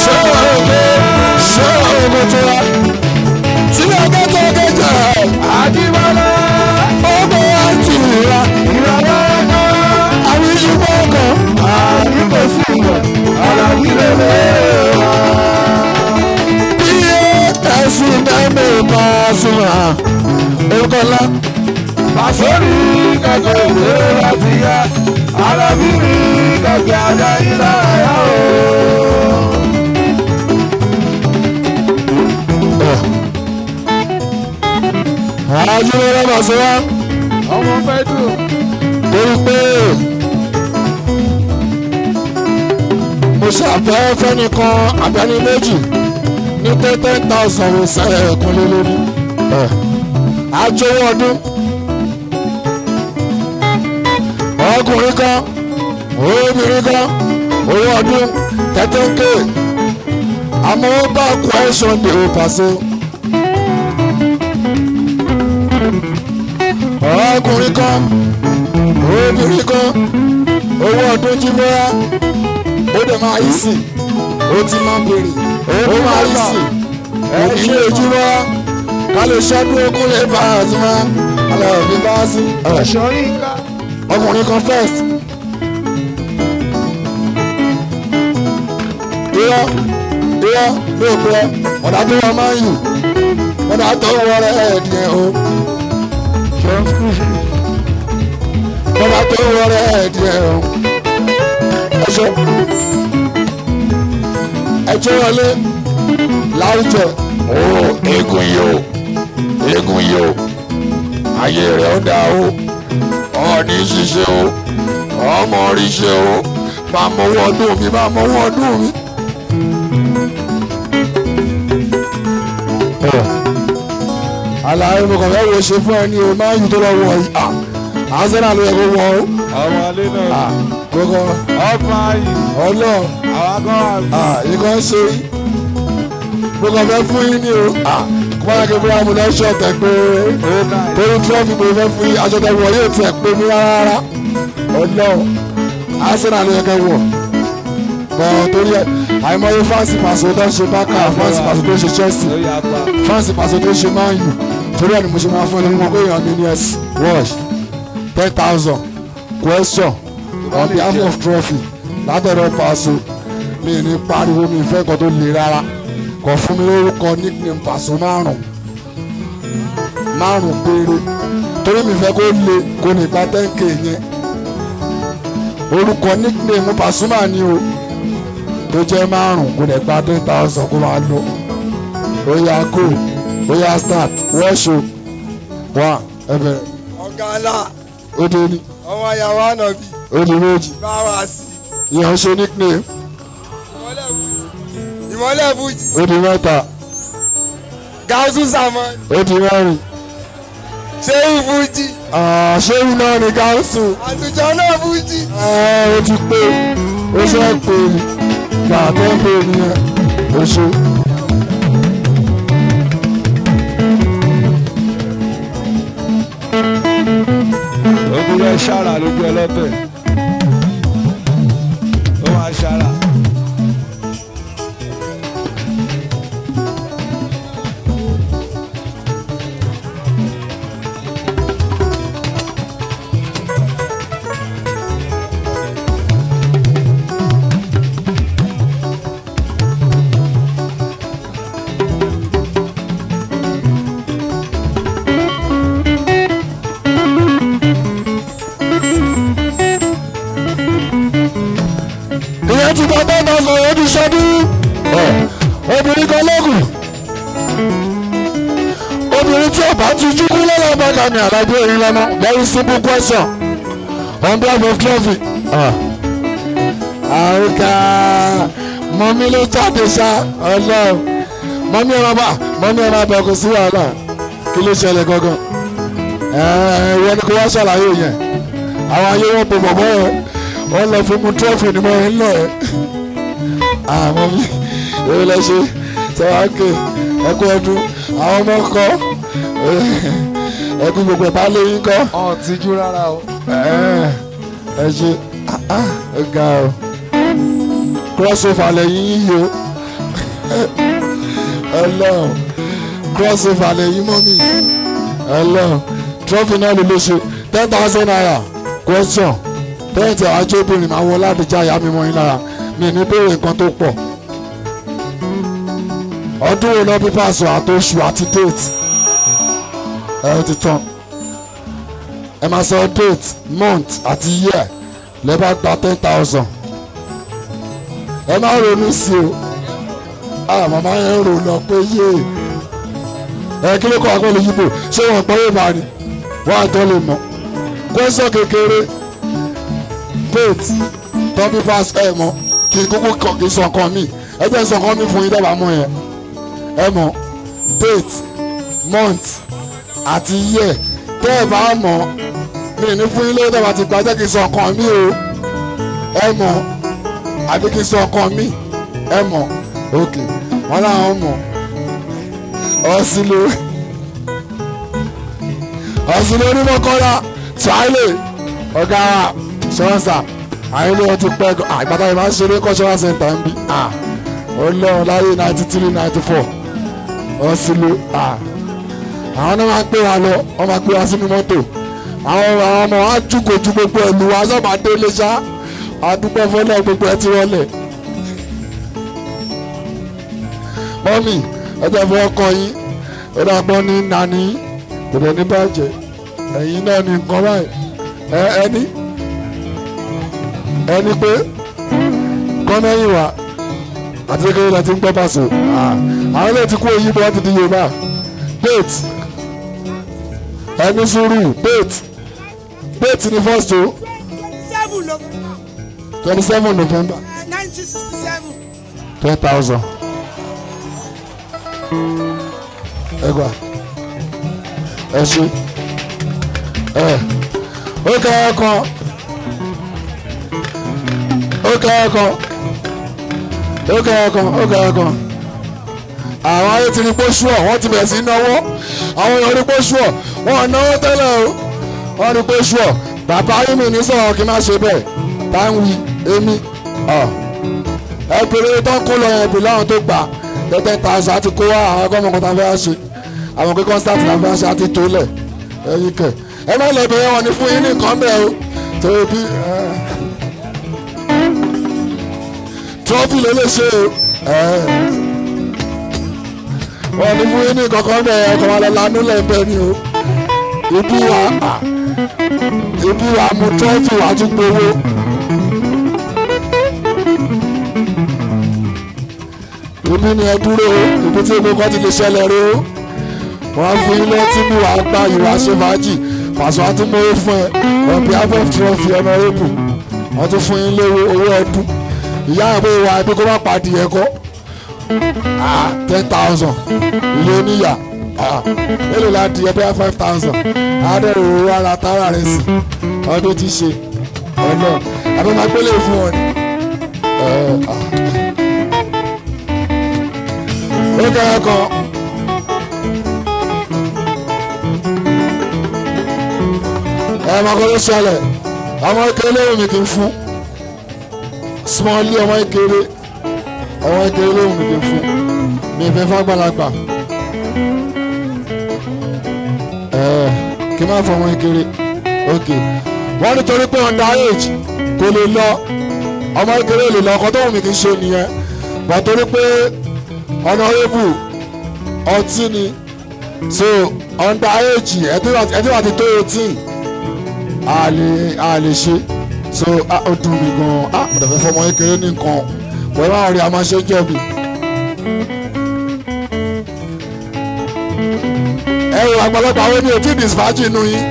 Ṣé ògo ṣé ògo tó wá tí ọgọ́ tó ọgọ́ jà àdìbọ́lá ọgbọ́n wa ti rà ìrọ̀lẹ́ ẹ̀kọ́ àwọn ìṣubú ọkọ̀ àdìbò sí ìwọ̀ ọ̀rọ̀ nílé rẹ̀. iye ẹ̀sùn dẹ́mẹ̀ Pasuma orúkọ ńlá àsórí kẹ̀kẹ́ ìwé láti yá alábìrì kẹ̀kẹ́ adáyíláyà o. ajínlẹ̀ lọ́mọ sí wa. ọmọ fẹ́ dùn. torí pé mo ṣàfẹ́ fẹ́nìkan àbẹ́ni méjì ní ten thousand ṣẹ̀kúnlélórí. àjọwọ́ ọdún. Ọkùnrin kan obìnrin kan owó ọdún tẹ́tẹ́ńké àmọ́ ó bá question dé o pàṣẹ. ọkùnrin kan obìnrin kan owó ọdún jí mọ́ra ó dẹ̀ máa yí sí ó ti máa bèrè ó máa yí sí. Ní ojú mọ́ra ká lè ṣọ́dún ogún lè bá máa alẹ́ òbí bá sí. ẹ̀ṣọ́ rí ká ọkùnrin kan first. irọ́ irọ́ ní òpin ọ̀dà tó wọ́n máa ń yù. Ọ̀dà tó wọ́n rẹ̀ ẹ̀dìyẹ o. Ọ̀dà tó wọ́n rẹ̀ ẹ̀dìyẹ o. Ẹ̀ṣọ́ ẹ̀ṣọ́ wọlé. Láwùjọ. O eégún yìí o. Eégún yìí o. Ayé rẹ̀ ó dá o ọ̀ọ́ni ṣiṣẹ́ o. Ọmọ rí ṣe o. Máa mọwọ́ ọdún mi máa mọwọ́ ọdún mi. àlàyé mo kàn fẹ́ wo ṣe fún ẹ ní o ń yí tó lọ wọ yìí. Arsenal ló yẹ kó wọ o. Ọmọ alẹ́ náà. Gbogbo ọmọ ayì ọlọ àwọn kan wà bí ìkan ṣe kàn fẹ́ fún yín ní o kó má kí bóyá mo lọ ṣọ̀tẹ̀ pé torí trọ́fì mo fẹ́ yín aṣọ tẹ wọ yóò tiẹ̀ pé mi rárá ọlọ arsenal yẹ kẹ́ wọ̀. Bọ̀ torí ẹ àìmọye fáǹsì pàṣẹ tó ṣe bákà fáǹsì pàṣẹ tó ṣe chelsea fáǹsì pàṣẹ tó ṣe man u. Torí ẹ ni mo ṣe máa fún ẹ lọ́wọ́ pé èèyàn mi ní ẹ̀sì. Wash ten thousand. Question on behalf of trophy látọ̀dọ̀ pàṣẹ mi ní pariwo mi fẹ́ kan tó le rárá kò fún mi lórúkọ nickname pàṣẹ márùn márùn péré. Torí mi fẹ́ kó le kó nípa ten k yẹn. Orúkọ nickname Pasuma ni o. Tó jẹ́ márùn kó lè gba ten thousand kó máa lọ. Yá go yá start wọ́ọ̀ṣù one ẹ bẹ̀rẹ̀. Ọ̀gá ńlá ó dé ní. Ọmọ ìyàwó ànàbì ó di méjì. Bá wà sí. Ìyẹn ń ṣe nickname ìmọ́lẹ̀ fújì ó di mẹ́ta. Gáúsù sàmọ́. Ó di mẹ́rin. Ṣéyìn fújì Ah, ṣé iná ni gáúsù àtùjọ náà fújì ẹ ó ti pé. Ó ṣe é pé. Ni gbà tó ń pè nìyẹn. Ó ṣe. ogun rẹ ṣàrà lójú ẹ lọ́tẹ̀ bàgà ní àlágbé orin lọ́nà very simple question. On behalf of clothing. àrùkà mọ́mí ló jáde ṣá. Ọlọ́run mọ́mí ẹ̀ máa bá. Mọ́mí ẹ̀ máa bẹ̀ kó sí wàhálà. Kí ló ṣẹlẹ̀ gangan? Ìwọ ni kò wá ṣàlàyé yẹn. Àwọn ayé wọn pè bọ̀bọ̀ ẹ̀. Wọ́n lọ fún mu trọ́fì ni mo ń lọ. Ẹ̀ àmọ́ mi èyí lọ ṣe sẹ́wáńkè ẹkú ọdún. Àwọn ọmọ kọ́ ẹkú gbogbo ẹ̀bá lẹ́yìn kọ́. Ọ̀n tíjú rárá o. ẹ ṣe ẹ ga o. Crossover lẹ́yìn o. Ọlọ́run crossover lẹ́yìn mọ́ mi ọlọ́run trọ́fì náà ló ló ṣe. Ten thousand naira question. Tẹ́ǹtì àjọ obìnrin máa wọ láti já ìyá mi mọ́ yín lára. Mi ní béèrè nǹkan tó pọ̀. Ọdún wo lọ bí pàṣọ àtòṣù àti date ẹ ti tán. Ẹ máa sọ date month àti year. Lẹ bá gba ten thousand. Ẹ má ronú sí o. Ah màmá yẹn rò lọ pé yé. Ẹ kí ló kọ́ akọ́lù yíbo ṣé wọn gbọ́ yóò bá ní wọ́n àtọ́ lè mọ̀. Kwẹ́sọ̀ kékeré. Pate tọ́bí pass ẹ̀ mọ̀. Kí kúkú kọ̀ kí sọ nǹkan mi. Ẹ jẹ́ sọ nǹkan mi fún yín dábàá yẹn. Ẹ mọ̀. Date month àti year tẹ́ ẹ bá mọ̀ mi ní fún yín lórí dábàá ti gbà jẹ́ kí n sọ nǹkan mi o. Ẹ mọ̀ àbí kí n sọ nǹkan mi? Ẹ mọ̀ ok wọn làwọn mọ̀. Ọ̀sìnlò ọ̀sìnlò onímọ̀kọ́lá tíwáìlì ọ̀gá ṣọ́nsà àyìnlé wọn ti pẹ́ àgbàdo ń ṣeré cultural center ń bí. Ọlọ́run láyé ninety three ninety four. Ọ̀sìnlò àwọn náà máa pè wá lọ wọ́n máa pè wá sínú mọ́tò. Àwọn ọmọ wa jùkò ju gbogbo ẹ̀lú wa sọ́ba délé ṣá? Àdúgbò fọlọ́ gbogbo ẹ ti wọlé mọ́mì ẹjọ́ fún ọkọ yín. Ó dàgbọ́ ní nani kò ní bàjẹ́. Ẹ̀yin náà ní nǹkan báyìí. Ẹ ẹni ẹni pé kọ́mẹ́yìn wá. Àti kékeré la ti ń gbọ́ pàṣẹ àwọn ilé ti kú òyìnbó wọn ti di Yorùbá ẹni sùúrù date date ni first o twenty seven November. Nineteen sixty seven. ten thousand. ẹ gbà ẹ ṣe ẹ ó kẹ ẹ kan ó kẹ ẹ kan ó kẹ ẹ kan ó kẹ ẹ kan àwọn ayé ti rí pósú ọ wọ́n ti bẹ̀rẹ̀ sí náwó. Àwọn èèyàn rí pósú ọ wọ́n náwó tẹ́lẹ̀ o. Wọ́n rí pósú ọ bàbá yìí ní sọ̀rọ̀ kí n má ṣe bẹ́ẹ̀. Táwọn èmi ọ̀ ẹ pèrè tó ń kó lọ yẹn bí láwọn tó gbà. Tẹ́tẹ́ aṣọ àti kó wá àwọn ọgọ́mọ kan tá a fẹ́ ṣe. Àwọn pé kọ́ńsítàtì náà fẹ́ ṣe àti tó lẹ̀. Ẹyin kẹ̀. Ẹ má lọ bẹ̀rẹ̀ wọn ni fún yín ní nǹkan bẹ́ẹ̀ o. Torí bí trọ́fì ló lè ṣe o. Wọn ni fún yín ní nǹkan kan bẹ́ẹ̀ ọkọ̀ wa lọ lanú lẹ́ẹ̀bẹ̀ ni o ibi wa ibi wa mú trọ́fì wa tún gbowó. ibi ni ẹ dúró ibi tí egbò kan ti lè ṣẹlẹ̀ o. Wọ́n fún ilé tí mi wàá gba ìwà ṣe fàájì pàṣẹ àtúmọ̀wé fún ẹ. Of trophy honourable wọ́n tún fún ilé owó ọdún ìyá àbọ̀ ìwà ẹbí kó má pàdé ẹ kọ́ ten thousand. Ilé oníyà èlò láti ẹ bẹ́ẹ̀ five thousand? Àádọ́rò owó ara tààrà rẹ̀ sí ọdún tí ṣe. Ọ̀nà àbí máa gbélé fún ọ ni? Ó kẹ́rẹ́ kan. ẹ máa kọ́ ló ṣẹlẹ̀. Ọmọ ìkéré lóhùn mi kì í fún. Small ọmọ ìkéré ọmọ ìkéré lóhùn mi kì í fún. Mi fẹ́ fàgbàlagbà ẹ kí n má fọ ọmọ ìkéré ok. Wọ́n nítorí pé under age kò lè lọ ọmọ ìkéré lè lọ ọkọ tó wù mí kì í ṣe nìyẹn. Bọ̀ torí pé honourable ọtí ni. So under age ẹtí wà ti tó eighteen a lè ṣe. So ó dùn mí gan a ọ̀dọ̀ fẹ́ fọmọ kékeré ní nǹkan. Wọ́n a máa ṣe jẹ̀bi. Ẹ wò àgbàlagbà wo ni o ti disfaji nù yín.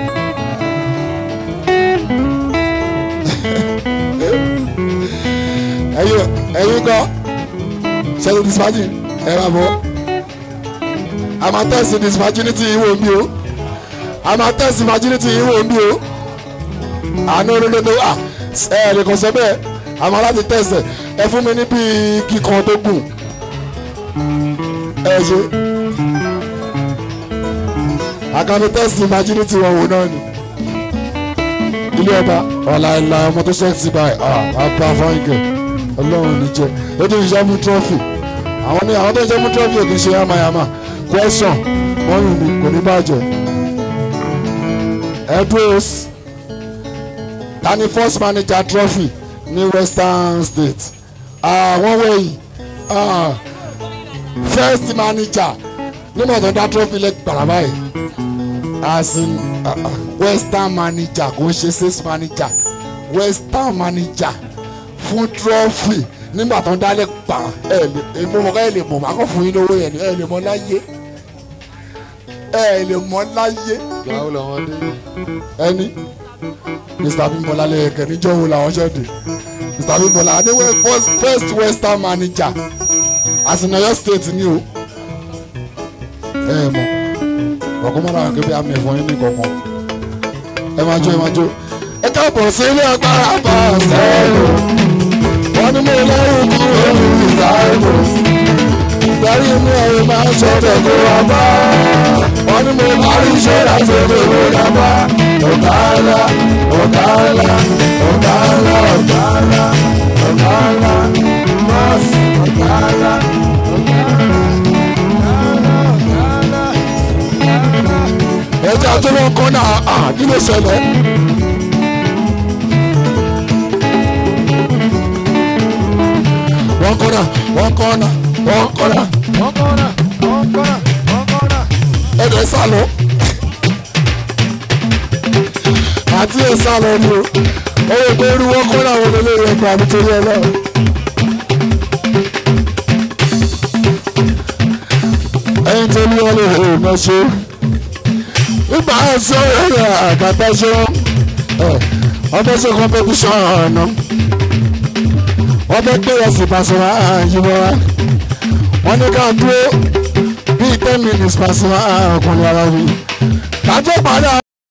ẹyin ẹyin kọ. Ṣe ti disfaji ẹ máa bọ. A máa tẹ̀sí disfagility yìí wò mí o. A máa tẹ̀sí virginity yìí wò mí o. Àánú olódodo à ẹ ẹ lè kàn sọ bẹ́ẹ̀. Máa láti tẹ̀sẹ̀ ẹ. Fún mi ní bíi kíkan tó gùn. Ẹ ṣe àkànní tẹ̀sí virginity wọn wò náà ni. Ilé ọba ọ̀la ìlà ọmọ tó sẹ́ẹ̀tì báyìí àbá fáńkẹ̀ ọlọ́run ní jẹ́. Ó tún ṣiṣẹ́ fún trọ́fì àwọn ní àwọn tó ń ṣe fún trọ́fì ò kì í ṣe yamayama. Wọ́n yìí ni kò ní bàjẹ́. Edros tani first manager trophy ní western state? Àwọn wẹ̀yìn first manager nínú ọ̀dọ̀ dá trophy lẹ́ gbàrà báyìí as in uh, uh, western manager kò ṣe sales manager western manager fún trophy nígbà tó ń dálẹ̀ pa. Ẹ lè mọ̀ ẹ lè mọ̀ máa kọ́ fún yín lówó yẹn ni ẹ lè mọ̀ láyé. Ẹ lè mọ̀ láyé. Ìyàwó làwọn dé? Ẹni mr. Bimbola lẹ́yẹ̀kẹ́ níjọ́ wo làwọn ṣẹ̀ dé? Mr. Bimbola adéwẹ̀ first western manager. Asinayo state ni o ẹ mọ. Ọkùnrin mọ́ra kébé àmì ẹ̀fọn yín ní kankan. Ẹ máa jó ẹ máa jó. Ẹ káàbọ̀ sí ilé agbára bá a sẹ́yìn wọ́n ní mo lẹ́rù kúrò ní ìsáyẹ̀mù ìdarí inú ẹ̀rọ máa ń ṣọ̀tẹ̀ kó wá bá. Wọ́n ní mo parí iṣẹ́ láti èdè ìwé dàbá ọ̀gá ńlá ọ̀gá ńlá ọ̀gá ńlá ọ̀gá ńlá ọ̀gá ńlá ọ̀gá tó wọn kọ́ náà à kí ló ṣẹlẹ̀. wọ́n kọ́ náà wọ́n kọ́ náà wọ́n kọ́ náà wọ́n kọ́ra wọ́n kọ́ra wọ́n kọ́ra. ẹ̀dẹ̀ sá lọ. àti ẹ̀ sá lọ ni o ó yẹ pé irú wọ́n kọ́ náà wọ́n lè rẹ̀ gbà nítorí ọlọ́run. ẹyin tó ní wọn lè hó mọ́ṣẹ́ nígbà sọ ẹ̀rọ àgàtà ṣe wọ́n ọbẹ̀ ṣe competition. Ọ̀nà wọ́n bẹ́ gbé ẹ̀sìn wá yíwọ́ wá wọ́n ní ká dúró bíi ten minutes wá ọkùnrin ara mi kájọ́ padà